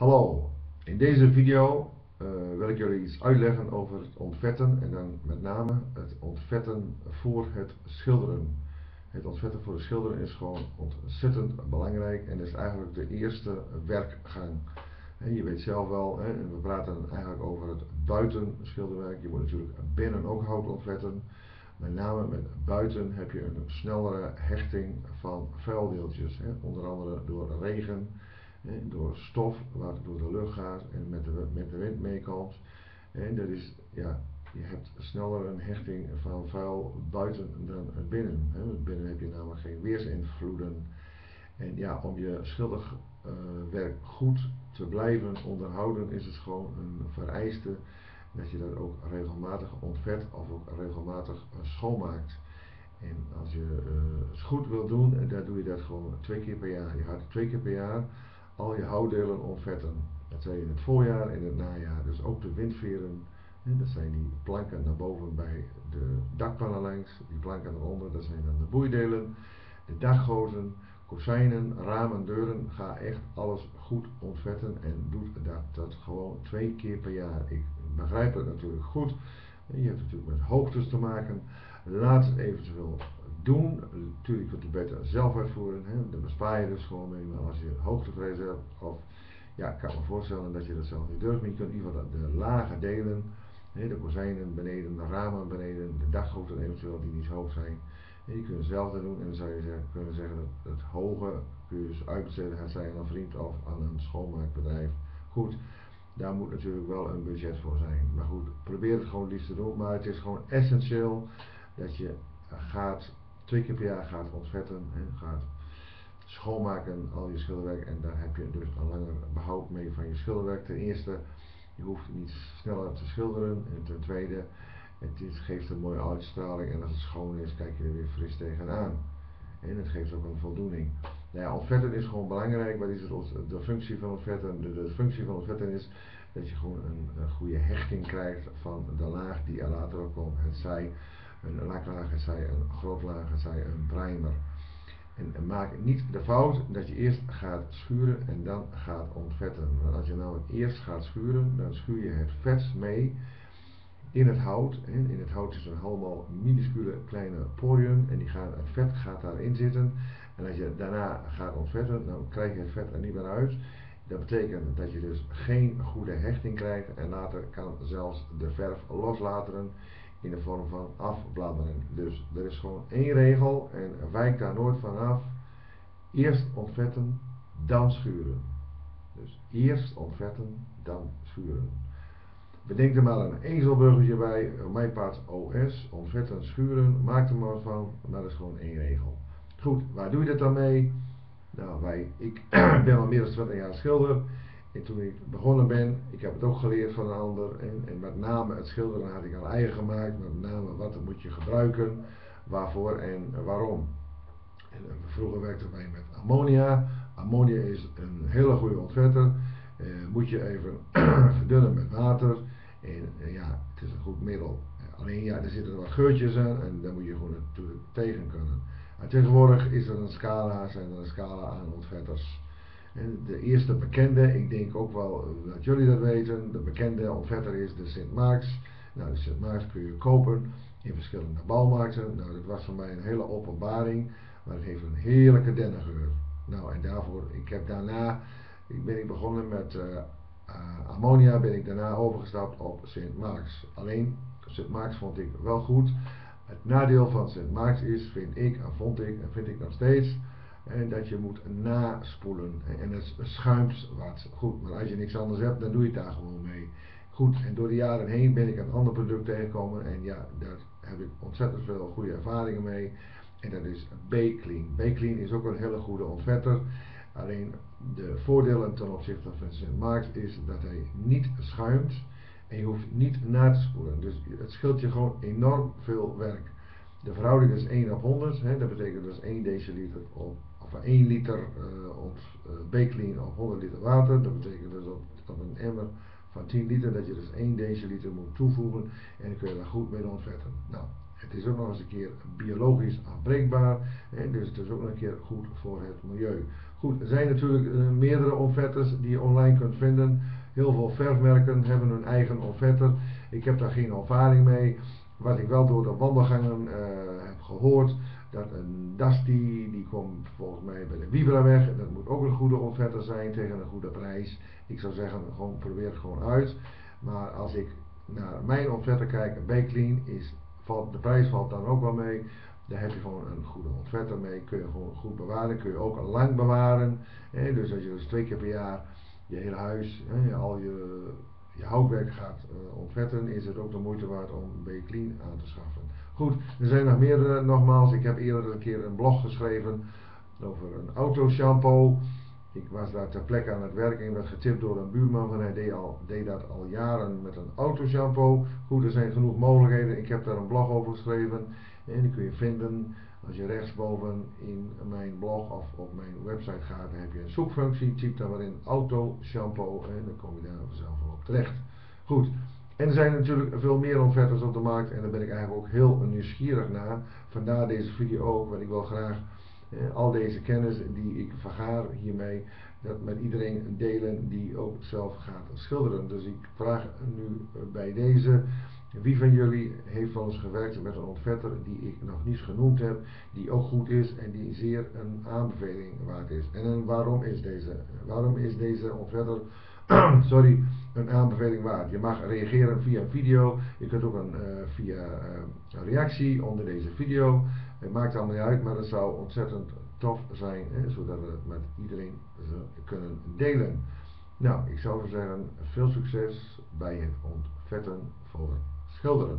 Hallo, in deze video uh, wil ik jullie iets uitleggen over het ontvetten en dan met name het ontvetten voor het schilderen. Het ontvetten voor het schilderen is gewoon ontzettend belangrijk en is eigenlijk de eerste werkgang. En je weet zelf wel, hè, we praten eigenlijk over het buitenschilderwerk. Je moet natuurlijk binnen ook hout ontvetten. Met name met buiten heb je een snellere hechting van vuildeeltjes. Hè, onder andere door regen door stof wat door de lucht gaat en met de, met de wind meekomt. En dat is, ja, je hebt sneller een hechting van vuil buiten dan binnen. Hè. Binnen heb je namelijk geen weersinvloeden. En ja, om je schilderwerk uh, goed te blijven onderhouden is het gewoon een vereiste dat je dat ook regelmatig ontvet of ook regelmatig uh, schoonmaakt. En als je uh, het goed wil doen, dan doe je dat gewoon twee keer per jaar. Je gaat twee keer per jaar al je houtdelen ontvetten. Dat zijn in het voorjaar en het najaar. Dus ook de windveren. En dat zijn die planken naar boven bij de dakpannen langs. Die planken eronder, dat zijn dan de boeidelen. De daggoten, kozijnen, ramen, deuren. Ga echt alles goed ontvetten en doe dat, dat gewoon twee keer per jaar. Ik begrijp het natuurlijk goed. Je hebt natuurlijk met hoogtes te maken. Laat het eventueel doen. Natuurlijk kunt je beter zelf uitvoeren. Hè. Daar bespaar je dus gewoon mee. Maar als je hoogtevrees hebt, of ja, ik kan me voorstellen dat je dat zelf niet durft. Maar je kunt in ieder geval de, lage delen, hè, de kozijnen beneden, de ramen beneden, de daggoten eventueel die niet hoog zijn. En je kunt zelf doen en dan zou je zeggen, kunnen zeggen dat het hoge kun je dus uitbesteden, het zij aan een vriend of aan een schoonmaakbedrijf. Goed, daar moet natuurlijk wel een budget voor zijn. Maar goed, probeer het gewoon liefst te doen. Maar het is gewoon essentieel dat je gaat twee keer per jaar gaat ontvetten, hè, gaat schoonmaken al je schilderwerk en daar heb je dus een langer behoud mee van je schilderwerk. Ten eerste, je hoeft niet sneller te schilderen en ten tweede, het geeft een mooie uitstraling en als het schoon is, kijk je er weer fris tegenaan. En het geeft ook een voldoening. Nou ja, ontvetten is gewoon belangrijk. Wat is de functie van ontvetten? De, de functie van ontvetten is dat je gewoon een, goede hechting krijgt van de laag die er later op komt. Het zij een laklaag, zij een grotlaag, het zij een primer. En, maak niet de fout dat je eerst gaat schuren en dan gaat ontvetten. Want als je nou eerst gaat schuren, dan schuur je het vet mee in het hout. En in het hout zitten allemaal minuscule kleine poriën en die gaan, het vet gaat daarin zitten. En als je daarna gaat ontvetten, dan krijg je het vet er niet meer uit. Dat betekent dat je dus geen goede hechting krijgt en later kan zelfs de verf loslateren in de vorm van afbladderen. Dus er is gewoon één regel en wijk daar nooit van af. Eerst ontvetten, dan schuren. Dus eerst ontvetten, dan schuren. Bedenk er maar een ezelbruggetje bij, mijn paard OS, ontvetten, schuren, maak er maar van, maar dat is gewoon één regel. Goed, waar doe je dat dan mee? Nou, wij, ik ben al meer dan 20 jaar schilder. En toen ik begonnen ben, ik heb het ook geleerd van een ander. En, en met name het schilderen had ik al eigen gemaakt. Met name wat moet je gebruiken, waarvoor en waarom. En, vroeger werkte wij met ammonia. Ammonia is een hele goede ontvetter. Eh, moet je even verdunnen met water. En eh, ja, het is een goed middel. Alleen ja, er zitten wat geurtjes aan en daar moet je gewoon natuurlijk tegen kunnen. En tegenwoordig is er een scala, zijn er een scala aan ontvetters. De eerste bekende, ik denk ook wel eh, dat jullie dat weten, de bekende ontvetter is de Sint Marks. Nou, de Sint Marks kun je kopen in verschillende bouwmarkten. Nou, dat was voor mij een hele openbaring, maar het heeft een heerlijke dennengeur. Nou, en daarvoor, ik heb daarna, ik ben ik begonnen met uh, uh, ammonia, ben ik daarna overgestapt op Sint Marks. Alleen, Sint Marks vond ik wel goed. Het nadeel van Sint Marks is, vind ik, en vond ik, en vind ik nog steeds, en dat je moet naspoelen. En het schuimt wat. Goed, maar als je niks anders hebt, dan doe je het daar gewoon mee. Goed, en door de jaren heen ben ik een ander product tegengekomen. En ja, daar heb ik ontzettend veel goede ervaringen mee. En dat is B-Clean. B-Clean is ook een hele goede ontvetter. Alleen de voordelen ten opzichte van Sint Marks is dat hij niet schuimt. En je hoeft niet na te spoelen. Dus het scheelt je gewoon enorm veel werk. De verhouding is 1 op 100. Hè, dat betekent dus 1 deciliter op of 1 liter uh, uh, op 100 liter water. Dat betekent dus op, op een emmer van 10 liter dat je dus 1 deciliter moet toevoegen en dan kun je daar goed mee ontvetten. Nou, het is ook nog eens een keer biologisch afbreekbaar dus het is ook nog een keer goed voor het milieu. Goed, er zijn natuurlijk uh, meerdere ontvetters die je online kunt vinden. Heel veel verfmerken hebben hun eigen ontvetter. Ik heb daar geen ervaring mee. Wat ik wel door de wandelgangen heb gehoord, dat een Dusty, die komt volgens mij bij de Vibra weg. Dat moet ook een goede ontvetter zijn tegen een goede prijs. Ik zou zeggen, gewoon, probeer het gewoon uit. Maar als ik naar mijn ontvetter kijk, Clean, is, valt, de prijs valt dan ook wel mee. Daar heb je gewoon een goede ontvetter mee. Kun je gewoon goed bewaren. Kun je ook lang bewaren. dus als je dus twee keer per jaar je hele huis, al je, je houtwerk gaat uh, ontvetten, is het ook de moeite waard om Clean aan te schaffen. Goed, er zijn nog meerdere, nogmaals, ik heb eerder een keer een blog geschreven over een autoshampoo. Ik was daar ter plekke aan het werk en werd getipt door een buurman van hij deed, al, dat al jaren met een autoshampoo. Goed, er zijn genoeg mogelijkheden. Ik heb daar een blog over geschreven en die kun je vinden als je rechtsboven in mijn blog of op mijn website gaat. Dan heb je een zoekfunctie, typ daar maar in autoshampoo en dan kom je daar vanzelf op terecht. Goed, en er zijn natuurlijk veel meer ontvetters op de markt en daar ben ik eigenlijk ook heel nieuwsgierig naar. Vandaar deze video want ik wil graag eh, al deze kennis die ik vergaar hiermee, dat met iedereen delen die ook zelf gaat schilderen. Dus ik vraag nu bij deze, wie van jullie heeft wel eens gewerkt met een ontvetter die ik nog niet genoemd heb, die ook goed is en die zeer een aanbeveling waard is. En waarom is deze, waarom is deze ontvetter sorry, een aanbeveling waard. Je mag reageren via video. Je kunt ook een, uh, via een reactie onder deze video. Het maakt allemaal niet uit, maar het zou ontzettend tof zijn, hè, zodat we het met iedereen kunnen delen. Nou, ik zou zeggen, veel succes bij het ontvetten voor schilderen.